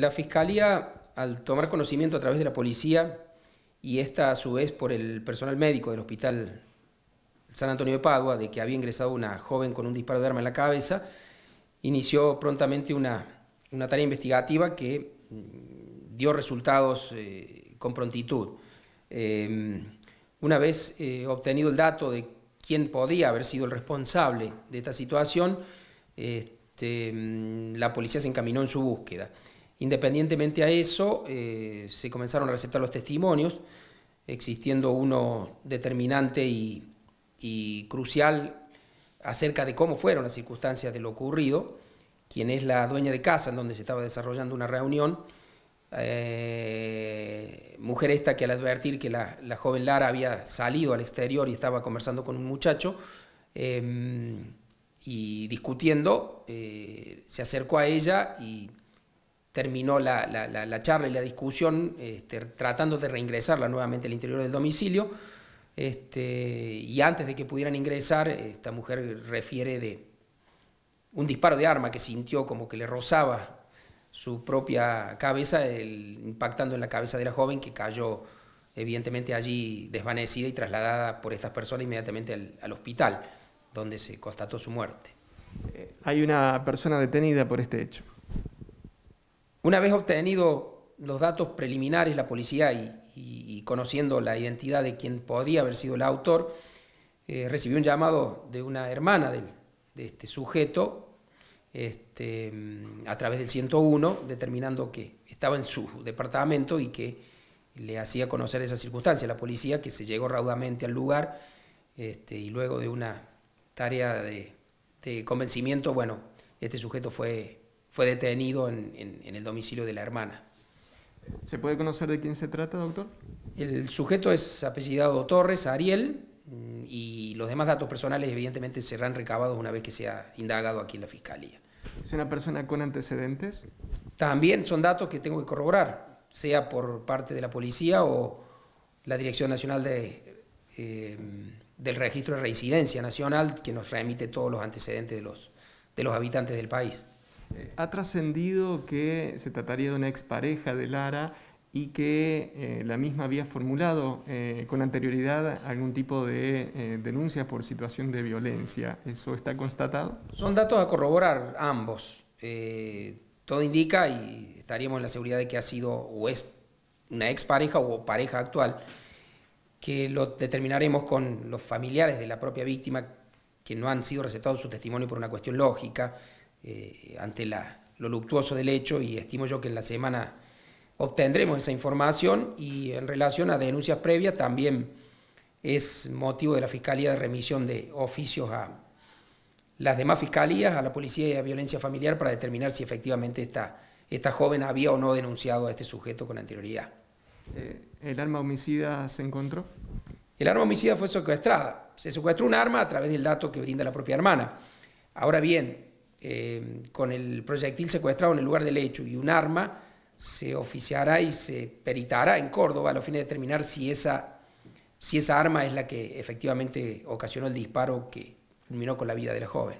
La Fiscalía, al tomar conocimiento a través de la policía y esta a su vez por el personal médico del Hospital San Antonio de Padua, de que había ingresado una joven con un disparo de arma en la cabeza, inició prontamente una, tarea investigativa que mm, dio resultados eh, con prontitud. Em, una vez eh, obtenido el dato de quién podría haber sido el responsable de esta situación, este, mm, la policía se encaminó en su búsqueda. Independientemente a eso, eh, se comenzaron a receptar los testimonios, existiendo uno determinante y, crucial acerca de cómo fueron las circunstancias de lo ocurrido, quien es la dueña de casa en donde se estaba desarrollando una reunión, eh, mujer esta que al advertir que la, joven Lara había salido al exterior y estaba conversando con un muchacho em, y discutiendo, eh, se acercó a ella y terminó la, charla y la discusión este, tratando de reingresarla nuevamente al interior del domicilio. Este, y antes de que pudieran ingresar, esta mujer refiere de un disparo de arma que sintió como que le rozaba su propia cabeza, impactando en la cabeza de la joven que cayó evidentemente allí desvanecida y trasladada por estas personas inmediatamente al hospital, donde se constató su muerte. Eh, hay una persona detenida por este hecho. Una vez obtenido los datos preliminares, la policía y, conociendo la identidad de quien podría haber sido el autor, eh, recibió un llamado de una hermana de, este sujeto este, a través del 101, determinando que estaba en su departamento y que le hacía conocer esa circunstancia. La policía que se llegó raudamente al lugar este, y luego de una tarea de convencimiento, bueno, este sujeto fue fue detenido en, el domicilio de la hermana. ¿Se puede conocer de quién se trata, doctor? El sujeto es apellidado Torres, Ariel, mm, y los demás datos personales evidentemente serán recabados una vez que sea indagado aquí en la Fiscalía. ¿Es una persona con antecedentes? También son datos que tengo que corroborar, sea por parte de la policía o la Dirección Nacional de, eh, del Registro de Reincidencia Nacional, que nos remite todos los antecedentes de los, de los habitantes del país. Ha trascendido que se trataría de una expareja de Lara y que eh, la misma había formulado eh, con anterioridad algún tipo de eh, denuncia por situación de violencia. ¿Eso está constatado? Son datos a corroborar ambos. todo indica, y estaríamos en la seguridad de que ha sido o es una expareja o pareja actual, que lo determinaremos con los familiares de la propia víctima que no han sido receptados su testimonio por una cuestión lógica, eh, ante la, lo luctuoso del hecho y estimo yo que en la semana obtendremos esa información y en relación a denuncias previas también es motivo de la Fiscalía de remisión de oficios a las demás fiscalías, a la Policía y a Violencia Familiar para determinar si efectivamente esta, esta joven había o no denunciado a este sujeto con anterioridad. Eh, ¿El arma homicida se encontró? El arma homicida fue secuestrada. Se secuestró un arma a través del dato que brinda la propia hermana. Ahora bien, eh, con el proyectil secuestrado en el lugar del hecho y un arma, se oficiará y se peritará en Córdoba a los fines de determinar si esa, si esa arma es la que efectivamente ocasionó el disparo que culminó con la vida de la joven.